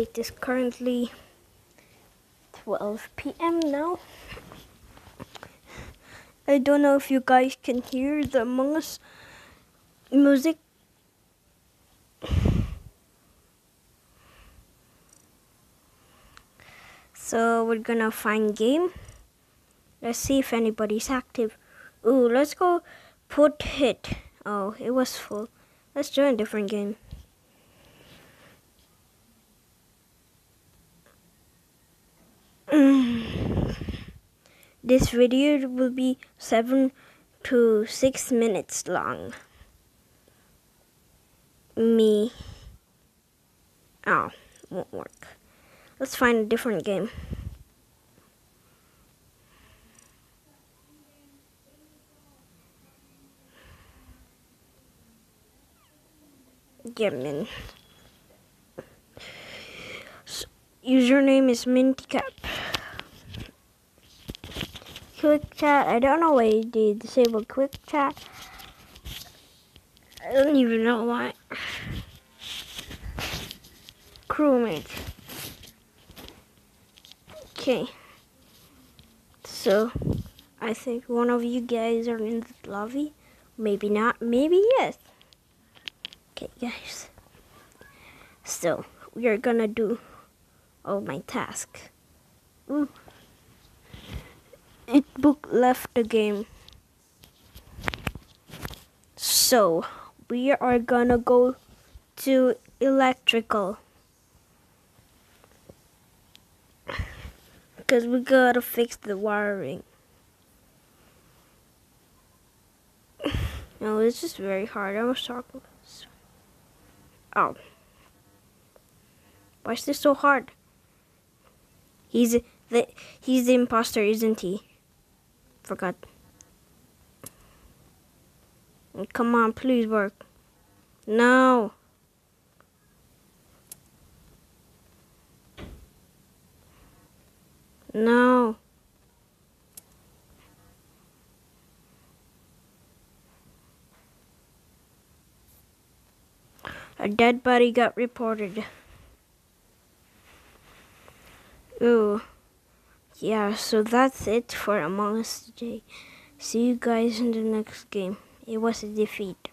It is currently 12 p.m. now. I don't know if you guys can hear the Among Us music. So we're gonna find game. Let's see if anybody's active. Ooh, let's go put hit. Oh, it was full. Let's join a different game. This video will be 7 to 6 minutes long. Me. Oh, won't work. Let's find a different game. Yemen. So, username is Mintycap. Quick chat. I don't know why they disabled quick chat. I don't even know why. Crewmate. Okay. So, I think one of you guys are in the lobby. Maybe not. Maybe yes. Okay, guys. So, we are gonna do all my tasks. Ooh. Book left the game. So, we are gonna go to electrical. Because we gotta fix the wiring. No, this is very hard. I was talking. Oh. Why is this so hard? He's the he's the imposter, isn't he? Forgot. Come on, please work. No. No. A dead body got reported. Ooh. Yeah, so that's it for Among Us today. See you guys in the next game. It was a defeat.